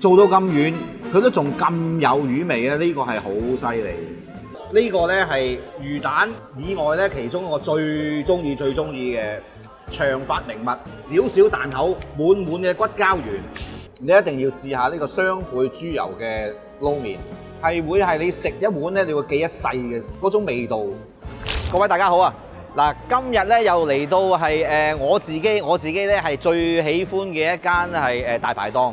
做到咁遠，佢都仲咁有魚味啊！呢、個係好犀利。呢個呢係魚蛋以外呢，其中一個最中意最中意嘅長髮名物，少少彈口，滿滿嘅骨膠原。你一定要試下呢個雙倍豬油嘅撈麵，係會係你食一碗呢，你會記一世嘅嗰種味道。各位大家好啊！嗱，今日咧又嚟到係誒、我自己，我自己咧係最喜歡嘅一間係誒大排檔，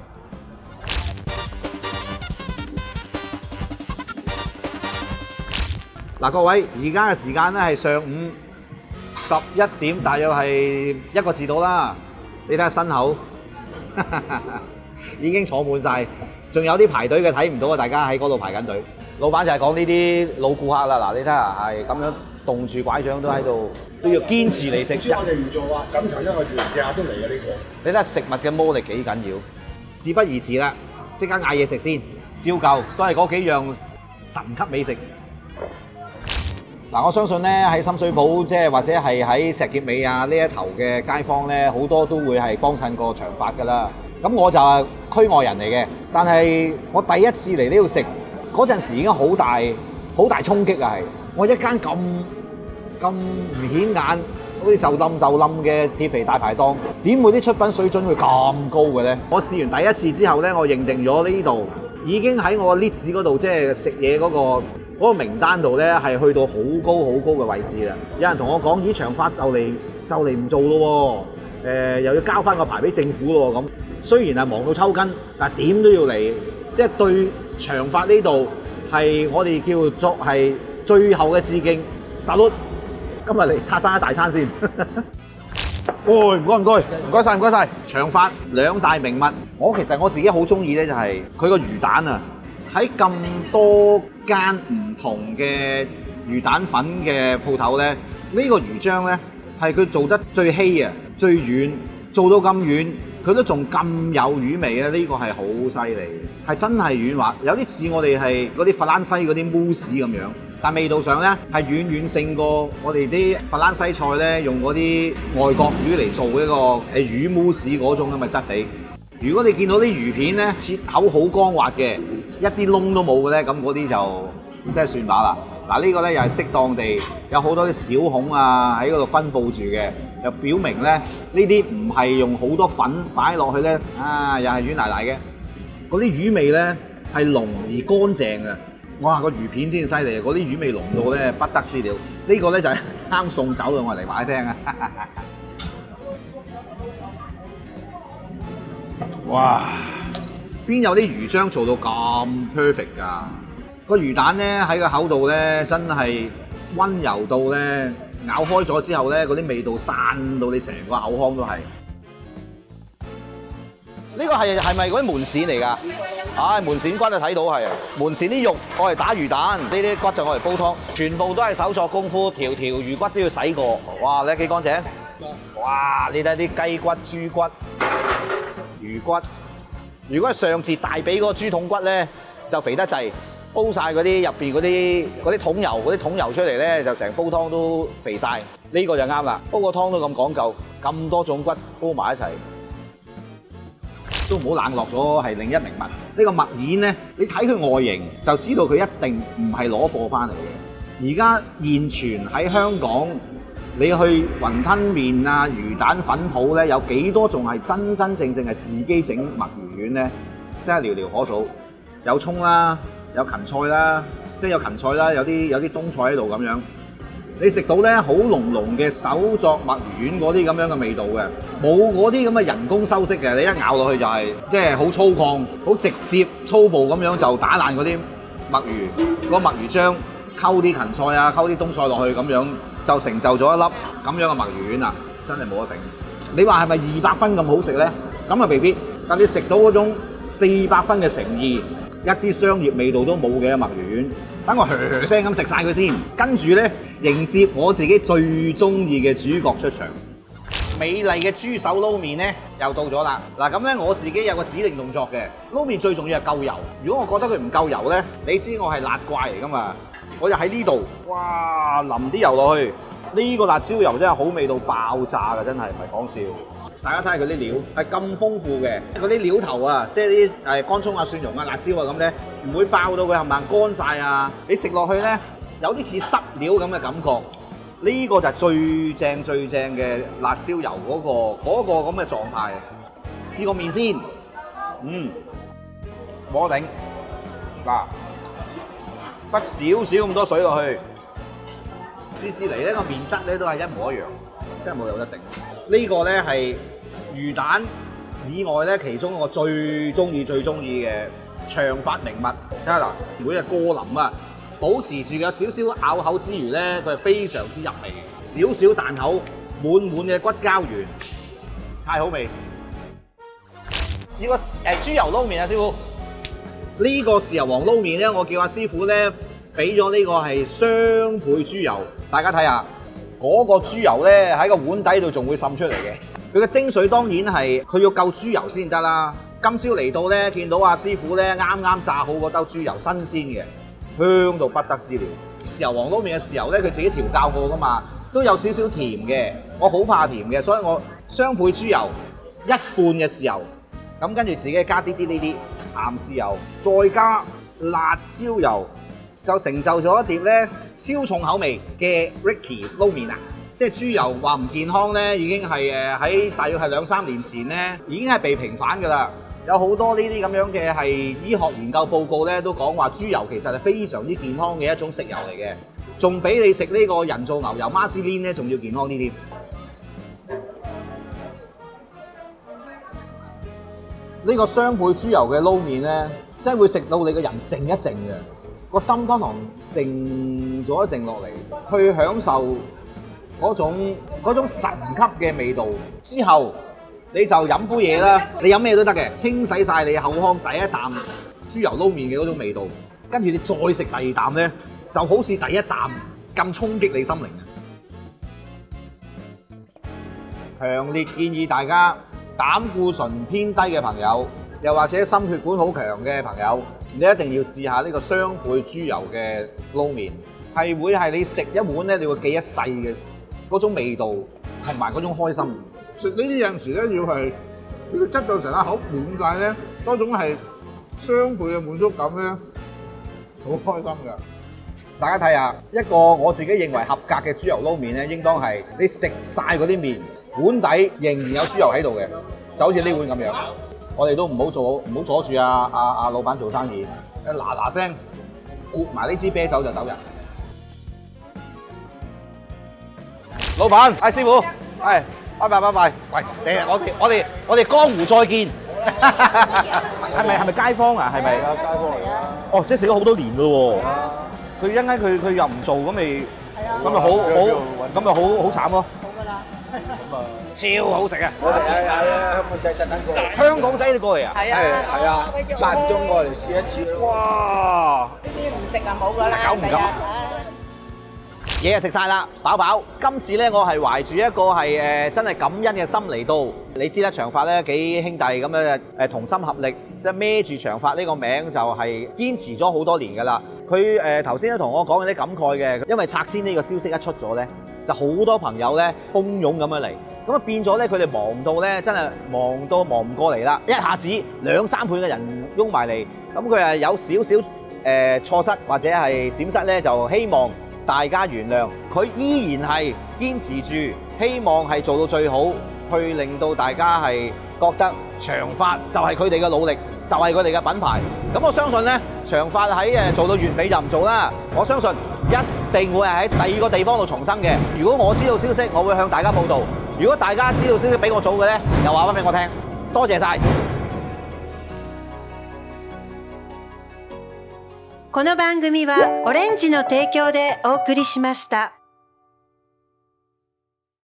嗱，各位，而家嘅時間咧係上午十一點，大約係一個字到啦。你睇下身口，已經坐滿晒，仲有啲排隊嘅睇唔到啊！大家喺嗰度排緊隊。老闆就係講呢啲老顧客啦。嗱，你睇下係咁樣棟住拐杖都喺度，都要堅持嚟食。知我哋唔做啊，枕頭一個月日日都嚟啊呢個。你睇下食物嘅魔力幾緊要，事不宜遲啦，即刻嗌嘢食先。照舊都係嗰幾樣神級美食。嗱，我相信咧喺深水埗，即係或者係喺石硤尾啊呢一頭嘅街坊咧，好多都會係幫襯過長髮噶啦。咁我就係區外人嚟嘅，但係我第一次嚟呢度食嗰陣時已經好大好大衝擊啊！係我一間咁咁唔顯眼，好似就冧就冧嘅鐵皮大排檔，點會啲出品水準會咁高嘅咧？我試完第一次之後咧，我認定咗呢度已經喺我 list 嗰度，即係食嘢嗰個嗰個名單度咧，係去到好高好高嘅位置啦。有人同我講：咦，長髮就嚟就嚟唔做咯喎，誒、又要交翻個牌俾政府咯喎咁。雖然係忙到抽筋，但係點都要嚟，即係對長髮呢度係我哋叫做係最後嘅致敬。salute！今日嚟拆翻一大餐先。喂，唔該唔該，唔該晒唔該晒。長髮兩大名物，我其實我自己好中意咧，就係佢個魚蛋啊！喺咁多間唔同嘅魚蛋粉嘅鋪頭咧，呢、個魚漿咧係佢做得最稀啊、最軟，做到咁軟，佢都仲咁有魚味啊！呢、個係好犀利，係真係軟滑，有啲似我哋係嗰啲法蘭西嗰啲 mousse 咁樣，但味道上咧係遠遠勝過我哋啲法蘭西菜咧用嗰啲外國魚嚟做一個誒魚 mousse 嗰種咁嘅質地。如果你見到啲魚片咧切口好光滑嘅，一啲窿都冇嘅咧，咁嗰啲就即係算把啦。嗱、呢個咧又係適當地有好多啲小孔啊喺嗰度分佈住嘅，又表明咧呢啲唔係用好多粉擺落去咧，啊又係軟奶奶嘅。嗰啲魚味咧係濃而乾淨嘅，哇個魚片先犀利！嗰啲魚味濃到咧不得之了。呢、個咧就係 啱送走嘅，我嚟話你聽啊！哇！邊有啲魚漿做到咁 perfect 㗎？個魚蛋咧喺個口度咧，真係温柔到咧，咬開咗之後咧，嗰啲味道散到你成個口腔都係。呢個係係咪嗰啲門鱔嚟㗎？唉、門鱔骨就睇到係啊，門鱔啲肉我嚟打魚蛋，呢啲骨就我嚟煲湯，全部都係手作功夫，條條魚骨都要洗過。哇！你睇幾乾淨？哇！你睇啲雞骨、豬骨。魚骨，如果係上節大髀嗰個豬筒骨咧，就肥得滯，煲晒嗰啲入邊嗰啲嗰啲桶油嗰啲桶油出嚟咧，就成煲湯都肥晒。呢、個就啱啦，煲個湯都咁講究，咁多種骨煲埋一齊，都唔好冷落咗係另一名物。呢、個墨丸咧，你睇佢外形就知道佢一定唔係攞貨翻嚟嘅。而家現存喺香港。你去雲吞麵啊、魚蛋粉鋪咧，有幾多仲係真真正正係自己整墨魚丸咧？真係寥寥可數。有葱啦，有芹菜啦，即係有芹菜啦，有啲有啲冬菜喺度咁樣。你食到咧好濃濃嘅手作墨魚丸嗰啲咁樣嘅味道嘅，冇嗰啲咁嘅人工修飾嘅。你一咬落去就係、即係好粗犷、好直接、粗暴咁樣就打爛嗰啲墨魚，個墨魚漿溝啲芹菜啊、溝啲冬菜落去咁樣。就成就咗一粒咁樣嘅墨魚丸啊！真係冇得頂。你話係咪二百分咁好食咧？咁啊未必。但你食到嗰種四百分嘅誠意，一啲商業味道都冇嘅墨魚丸，等我噓噓聲咁食晒佢先。跟住咧，迎接我自己最中意嘅主角出場。美麗嘅豬手撈麵咧又到咗啦！嗱咁咧我自己有個指定動作嘅，撈麵最重要係夠油。如果我覺得佢唔夠油咧，你知我係辣怪嚟噶嘛，我就喺呢度，哇淋啲油落去，呢、個辣椒油真係好味到爆炸㗎，真係唔係講笑。大家睇下佢啲料係咁豐富嘅，嗰啲料頭啊，即係啲誒乾葱啊、蒜蓉啊、辣椒啊咁咧，唔會爆到佢冚唪乾晒啊！你食落去咧，有啲似濕料咁嘅感覺。呢、個就係最正最正嘅辣椒油嗰、個嗰、個咁嘅狀態。試個麵先，嗯，冇得頂嗱，不少少咁多水落去，芝士嚟呢個麵質咧都係一模一樣，真係冇有得頂。呢個咧係魚蛋以外咧，其中一個最中意最中意嘅長髮名物。睇下嗱，每日過淋啊！保持住有少少咬口之餘咧，佢係非常之入味，少少彈口，滿滿嘅骨膠原，太好味。呢個誒豬油撈麵啊，師傅，呢、個豉油皇撈麵咧，我叫阿師傅咧俾咗呢個係雙倍豬油，大家睇下嗰、個豬油咧喺個碗底度仲會滲出嚟嘅。佢嘅精髓當然係佢要夠豬油先得啦。今朝嚟到咧，見到阿師傅咧啱啱炸好嗰兜豬油，新鮮嘅。香到不得之了。豉油皇撈麵嘅豉油咧，佢自己調教過噶嘛，都有少少甜嘅。我好怕甜嘅，所以我雙倍豬油一半嘅豉油，咁跟住自己加啲啲呢啲鹹豉油，再加辣椒油，就成就咗一碟咧超重口味嘅 Ricky 撈麵啊！即係豬油話唔健康咧，已經係誒喺大約係兩三年前咧，已經係被平反㗎啦。有好多呢啲咁樣嘅係醫學研究報告咧，都講話豬油其實係非常之健康嘅一種食油嚟嘅，仲比你食呢個人造牛油孖芝麪咧仲要健康啲添。呢個雙倍豬油嘅撈麵咧，真係會食到你個人靜一靜嘅，個心當堂靜咗一靜落嚟，去享受嗰種嗰種神級嘅味道之後。你就飲杯嘢啦，你飲咩都得嘅，清洗晒你口腔第一啖豬油撈麵嘅嗰種味道，跟住你再食第二啖咧，就好似第一啖咁衝擊你心靈啊！強烈建議大家膽固醇偏低嘅朋友，又或者心血管好強嘅朋友，你一定要試下呢個雙倍豬油嘅撈麵，係會係你食一碗咧，你會記一世嘅嗰種味道同埋嗰種開心。食呢啲有時咧，要係呢個質到成個口滿晒咧，嗰種係雙倍嘅滿足感咧，好開心㗎！大家睇下一個我自己認為合格嘅豬油撈麵咧，應當係你食晒嗰啲麵，碗底仍然有豬油喺度嘅，就好似呢碗咁樣。我哋都唔好做，唔好阻住阿阿阿老闆做生意，嗱嗱聲攰埋呢支啤酒就走人。老闆，係師傅，係。拜拜拜拜，喂，你，我哋我哋我哋江湖再見，係咪係咪街坊啊？係咪？街坊嚟啊。哦，即係食咗好多年咯喎。佢一陣間佢佢又唔做，咁咪咁咪好好咁咪好好慘咯。咁啊，超好食啊！我哋係係啊，香港仔特登過嚟。香港仔你過嚟啊？係啊，係啊，間唔中過嚟試一次咯。哇！呢啲唔食啊冇噶啦，九唔敢嘢就食晒啦，飽飽。今次咧，我係懷住一個係誒真係感恩嘅心嚟到。你知啦，長髮咧幾兄弟咁樣誒同心合力，即係孭住長髮呢個名就係堅持咗好多年㗎啦。佢誒頭先都同我講有啲感慨嘅，因為拆遷呢個消息一出咗咧，就好多朋友咧蜂擁咁樣嚟，咁啊變咗咧佢哋忙到咧真係忙到忙唔過嚟啦，一下子兩三倍嘅人擁埋嚟，咁佢係有少少誒錯失或者係閃失咧，就希望。大家原諒，佢依然係堅持住，希望係做到最好，去令到大家係覺得長髮就係佢哋嘅努力，就係佢哋嘅品牌。咁我相信咧，長髮喺誒做到完美就唔做啦。我相信一定會係喺第二個地方度重生嘅。如果我知道消息，我會向大家報道；如果大家知道消息比我早嘅呢，又話翻俾我聽。多謝晒。この番組はオレンジの提供でお送りしました。